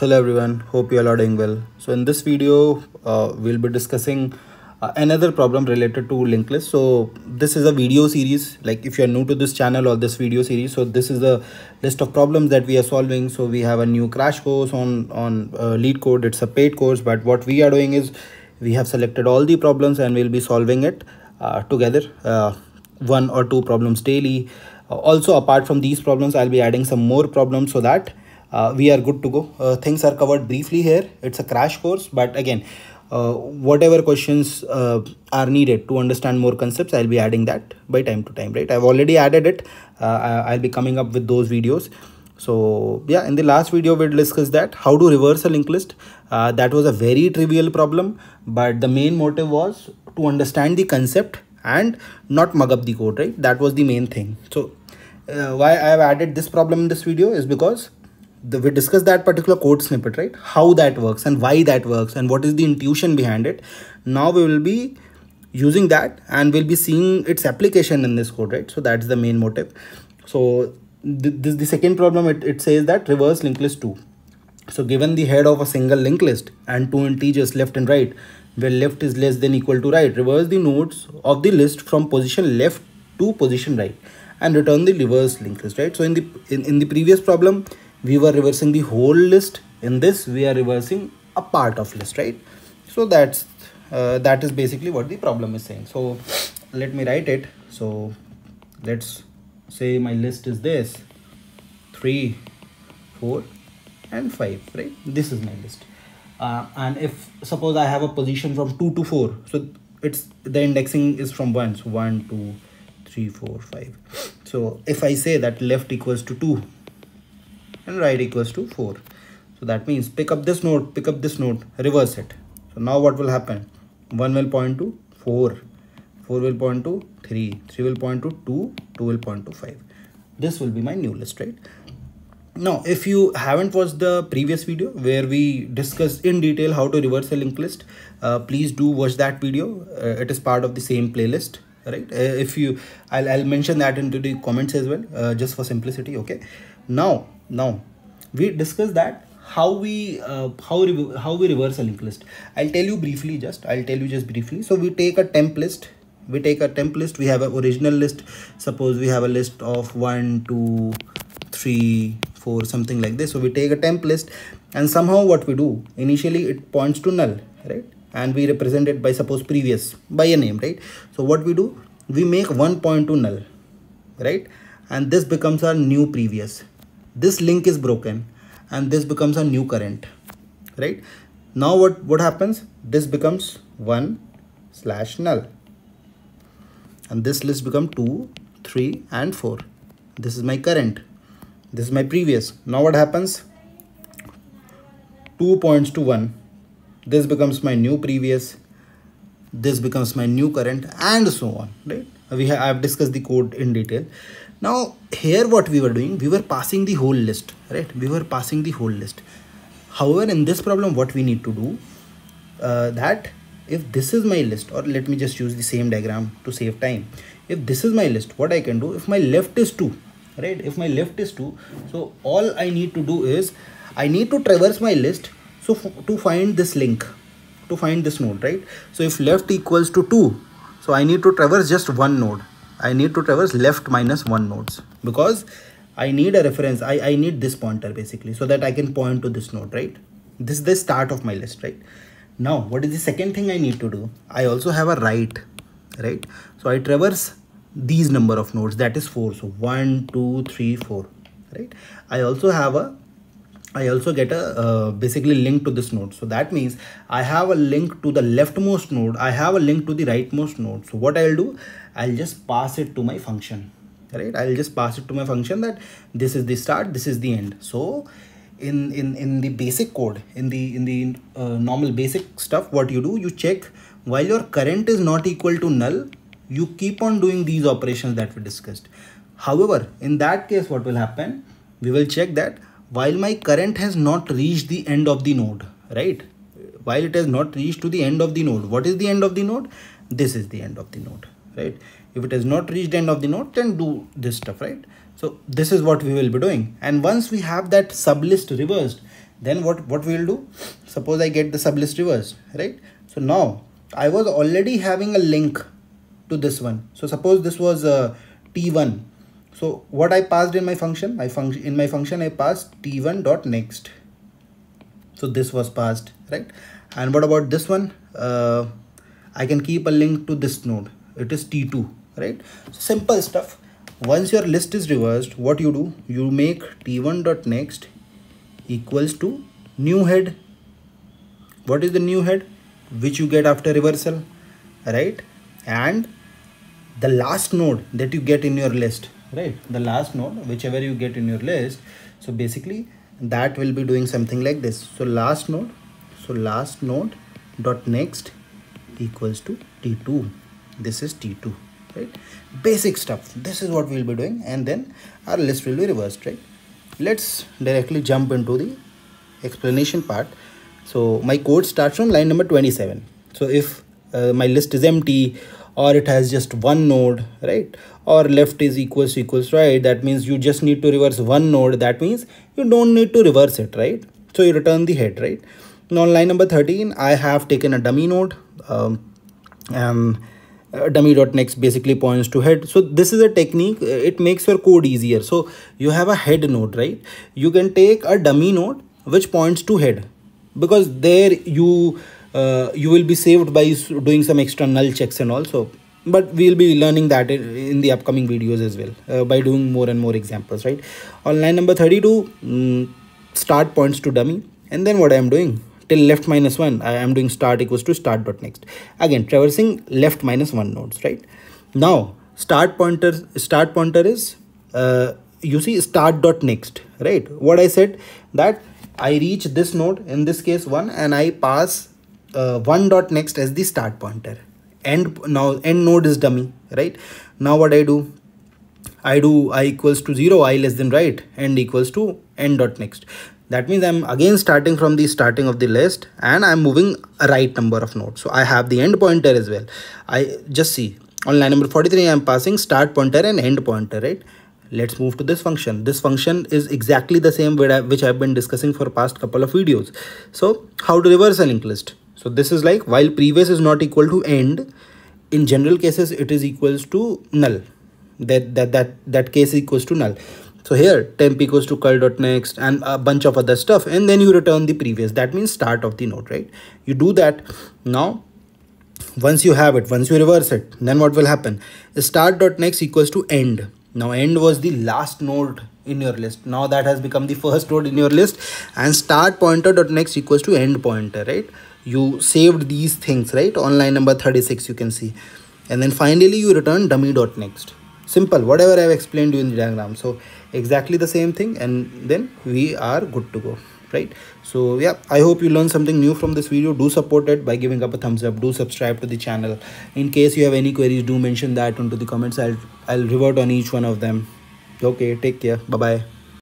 hello everyone hope you all are doing well. So in this video uh, we'll be discussing uh, another problem related to linked list. So this is a video series like if you're new to this channel or this video series so this is the list of problems that we are solving. So we have a new crash course on on uh, LeetCode it's a paid course but what we are doing is we have selected all the problems and we'll be solving it uh, together uh, one or two problems daily. Uh, also apart from these problems i'll be adding some more problems so that uh, we are good to go. Uh, things are covered briefly here. It's a crash course but again uh, whatever questions uh, are needed to understand more concepts i'll be adding that by time to time right? I've already added it. Uh, i'll be coming up with those videos. So yeah in the last video we discussed that. How to reverse a linked list. Uh, that was a very trivial problem but the main motive was to understand the concept and not mug up the code right? That was the main thing. So uh, why i have added this problem in this video is because the, we discussed that particular code snippet, right? How that works and why that works and what is the intuition behind it. Now we will be using that and we'll be seeing its application in this code, right? So that's the main motive. So this the second problem, it, it says that reverse linked list 2. So given the head of a single linked list and two integers left and right, where left is less than equal to right, reverse the nodes of the list from position left to position right and return the reverse linked list, right? So in the in, in the previous problem, we were reversing the whole list. In this we are reversing a part of list right? So that's uh, that is basically what the problem is saying. So let me write it. So let's say my list is this. Three four and five right? This is my list. Uh, and if suppose i have a position from two to four so it's the indexing is from one so one two three four five. So if i say that left equals to two and right equals to 4 so that means pick up this node pick up this node reverse it. So now what will happen? 1 will point to 4 4 will point to 3 3 will point to 2 2 will point to 5 this will be my new list right? Now if you haven't watched the previous video where we discussed in detail how to reverse a linked list uh, please do watch that video. Uh, it is part of the same playlist right? Uh, if you I'll, I'll mention that into the comments as well uh, just for simplicity okay? Now now we discuss that how we uh, how how we reverse a linked list. I'll tell you briefly just i'll tell you just briefly. So we take a temp list. We take a temp list. We have an original list. Suppose we have a list of one two three four something like this. So we take a temp list and somehow what we do initially it points to null right? And we represent it by suppose previous by a name right? So what we do we make one point to null right? And this becomes our new previous this link is broken and this becomes a new current right? Now what what happens? This becomes 1 slash null. And this list become 2 3 and 4 this is my current. This is my previous. Now what happens? 2 points to 1 this becomes my new previous. This becomes my new current and so on right? We have i've discussed the code in detail now here what we were doing we were passing the whole list right? We were passing the whole list. However in this problem what we need to do uh, that if this is my list or let me just use the same diagram to save time. If this is my list what i can do if my left is 2 right? If my left is 2 so all i need to do is i need to traverse my list so to find this link to find this node right? So if left equals to 2 so i need to traverse just one node I need to traverse left minus 1 nodes because I need a reference. I, I need this pointer basically so that I can point to this node, right? This is the start of my list, right? Now, what is the second thing I need to do? I also have a right, right? So I traverse these number of nodes that is 4. So 1, 2, 3, 4, right? I also have a I also get a uh, basically link to this node. So that means I have a link to the leftmost node. I have a link to the rightmost node. So what I'll do, I'll just pass it to my function, right? I'll just pass it to my function that this is the start, this is the end. So in, in, in the basic code, in the, in the uh, normal basic stuff, what you do, you check while your current is not equal to null, you keep on doing these operations that we discussed. However, in that case, what will happen? We will check that while my current has not reached the end of the node right while it has not reached to the end of the node what is the end of the node this is the end of the node right? If it has not reached end of the node then do this stuff right? So this is what we will be doing. And once we have that sublist reversed then what what we'll do? Suppose i get the sublist reversed right? So now i was already having a link to this one. So suppose this was uh, t1 so what i passed in my function? My function in my function i passed t1 dot next. So this was passed right? And what about this one? Uh, i can keep a link to this node it is t2 right? So simple stuff. Once your list is reversed what you do? You make t1 dot next equals to new head. What is the new head? Which you get after reversal right? And the last node that you get in your list right? The last node whichever you get in your list. So basically that will be doing something like this. So last node so last node dot next equals to t2 this is t2 right? Basic stuff. This is what we'll be doing and then our list will be reversed right? Let's directly jump into the explanation part. So my code starts from line number 27 so if uh, my list is empty or it has just one node right? Or left is equals equals right that means you just need to reverse one node. That means you don't need to reverse it right? So you return the head right? Now on line number 13 i have taken a dummy node um, um uh, dummy dot next basically points to head. So this is a technique uh, it makes your code easier. So you have a head node right? You can take a dummy node which points to head because there you uh, you will be saved by doing some extra null checks and also but we'll be learning that in the upcoming videos as well uh, by doing more and more examples right? On line number 32 um, start points to dummy and then what i am doing till left minus 1 I am doing start equals to start dot next. Again traversing left minus 1 nodes right? Now start pointer start pointer is uh, you see start dot next right? What I said that I reach this node in this case 1 and I pass uh, 1 dot next as the start pointer. End now end node is dummy right? Now what I do? I do i equals to 0 i less than right end equals to end dot next that means I'm again starting from the starting of the list and I'm moving a right number of nodes. So I have the end pointer as well. I just see on line number 43 I'm passing start pointer and end pointer, right? Let's move to this function. This function is exactly the same which I've been discussing for past couple of videos. So how to reverse a linked list? So this is like while previous is not equal to end, in general cases it is equals to null. That that that that case equals to null so here temp equals to curl dot next and a bunch of other stuff. And then you return the previous. That means start of the node right? You do that. Now once you have it once you reverse it then what will happen? Start dot next equals to end. Now end was the last node in your list. Now that has become the first node in your list. And start pointer dot next equals to end pointer right? You saved these things right? On line number 36 you can see. And then finally you return dummy dot next. Simple. Whatever i have explained you in the diagram. So exactly the same thing and then we are good to go right? So yeah i hope you learned something new from this video. Do support it by giving up a thumbs up. Do subscribe to the channel. In case you have any queries do mention that into the comments. I'll i'll revert on each one of them. Okay take care. Bye bye